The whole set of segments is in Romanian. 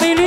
mais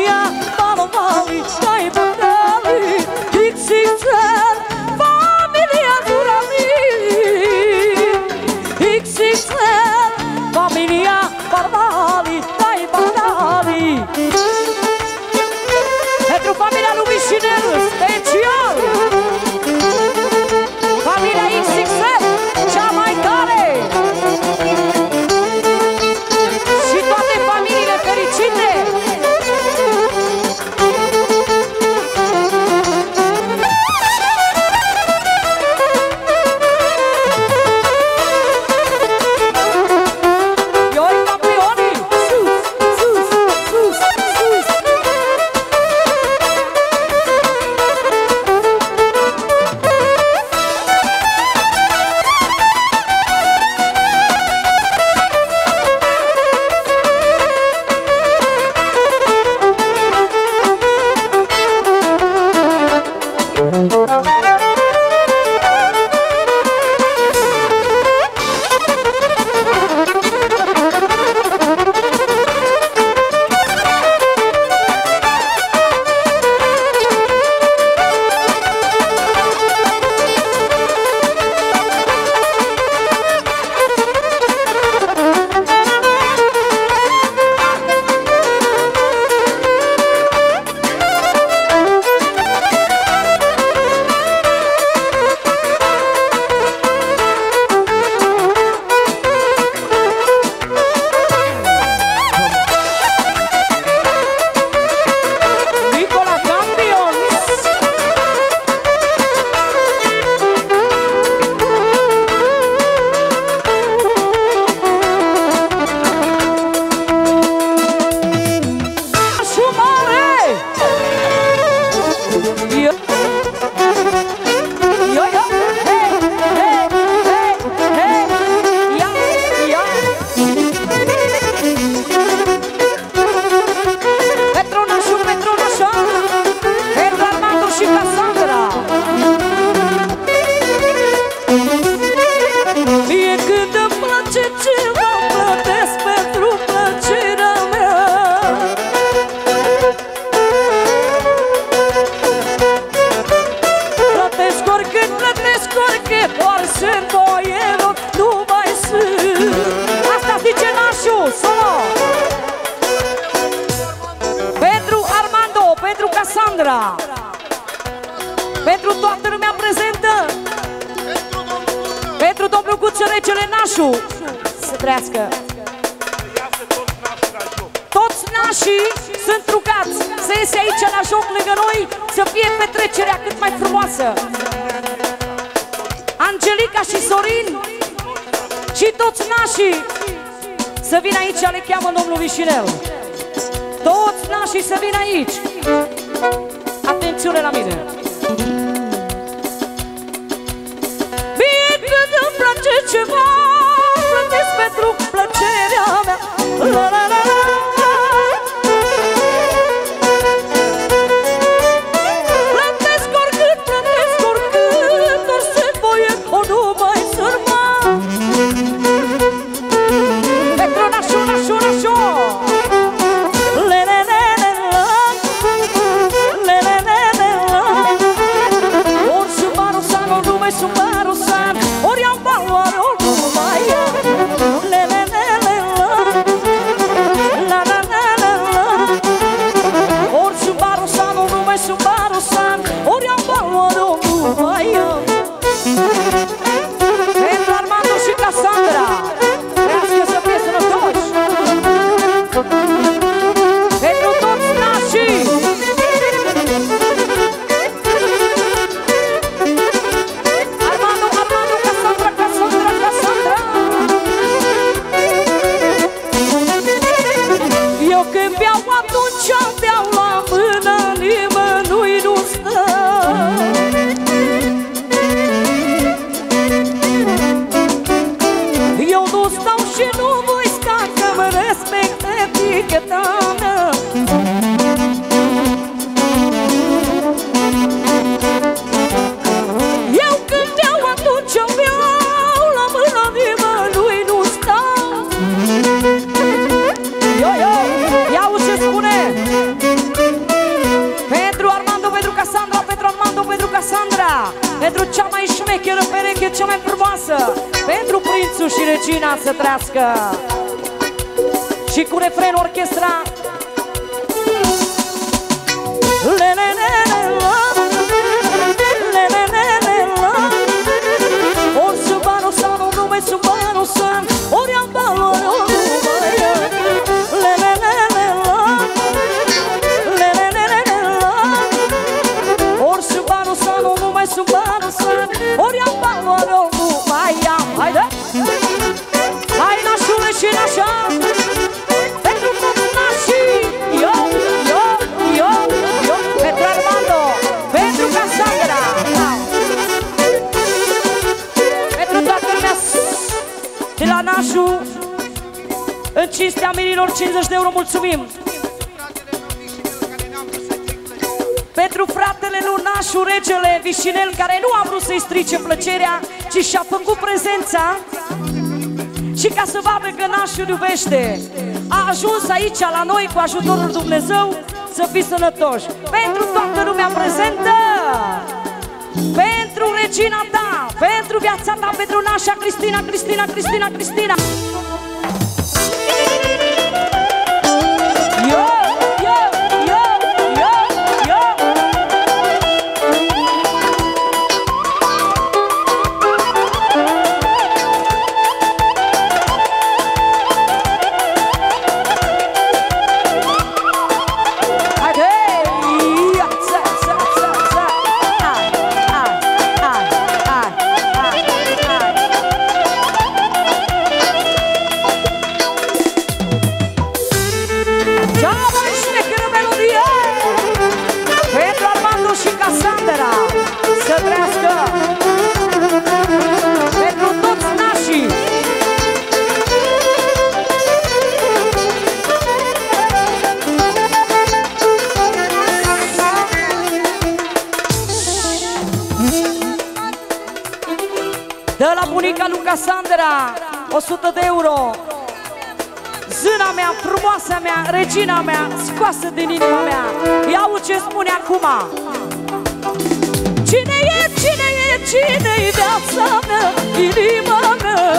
pentru Cassandra Pentru toată lumea prezentă. Pentru domnul Guță Regele Nașu Să trăiască. Toți nașii sunt rugați Să iese aici la joc lângă noi Să fie petrecerea cât mai frumoasă. Angelica și Sorin Și toți nașii Să vină aici, le cheamă domnul Vișinel. Toți nașii să vină aici Atențiune la mine Mie când îmi place ceva Plătesc pentru plăcerea mea la, la, la, la. piesă pentru prințul și regina să trească Și cu refren orchestra 150 de euro, mulțumim! Pentru fratele Lunașu, regele Vișinel, care nu a vrut să-i strice plăcerea, ci și-a făcut prezența și ca să vadă că nașul iubește. A ajuns aici la noi cu ajutorul Dumnezeu să fii sănătoși. Pentru toată lumea prezentă! Pentru regina ta, pentru viața ta, pentru nașa Cristina, Cristina, Cristina, Cristina! Cristina. De la bunica lui Cassandra 100 de euro. Zâna mea, frumoasa mea, regina mea Scoasă din inima mea. Iau ce spune acum. Cine e, cine e, cine e viața mea Inima mea?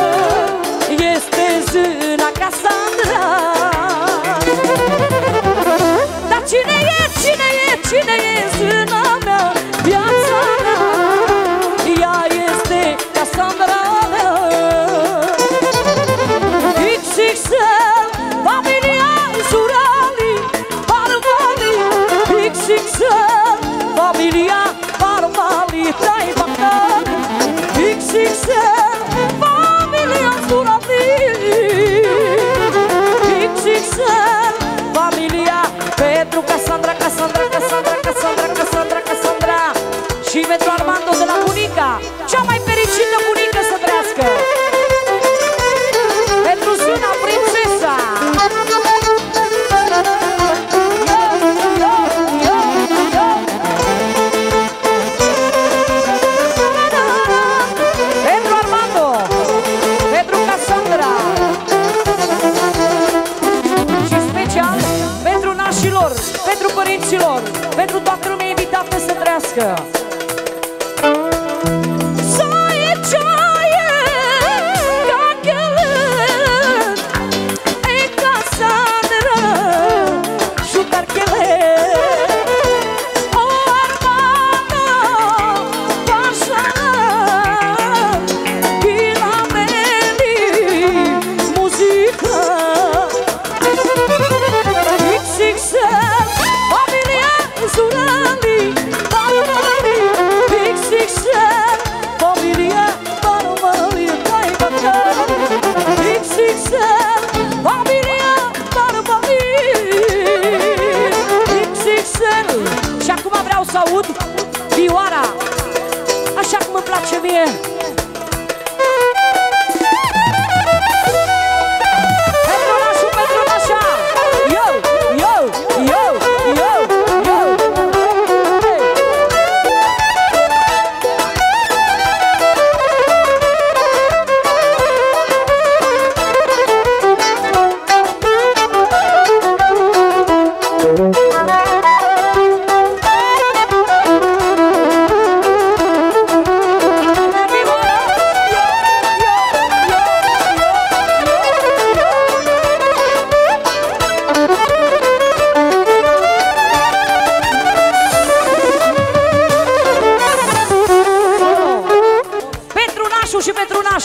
Este zâna Cassandra Dar cine e, cine e, cine e zâna pentru nașilor Pentru părinților Pentru toată lumea invitată să trăiască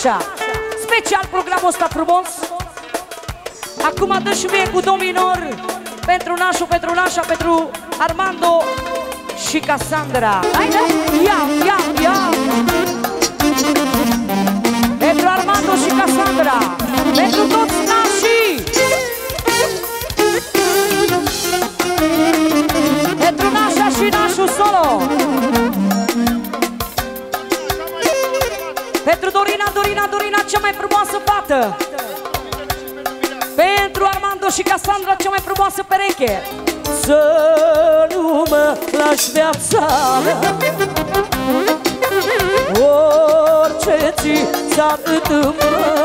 așa. Special programul ăsta frumos. Acum dă și mie cu dominor Pentru Nașu, pentru Nașa, pentru Armando și Cassandra. Haide, ia, ia, ia. țară Orice ți s-ar întâmpla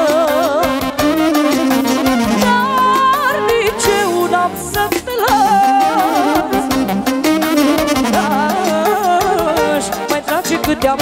Dar nici eu n-am să te las. Aș mai trage cât de-am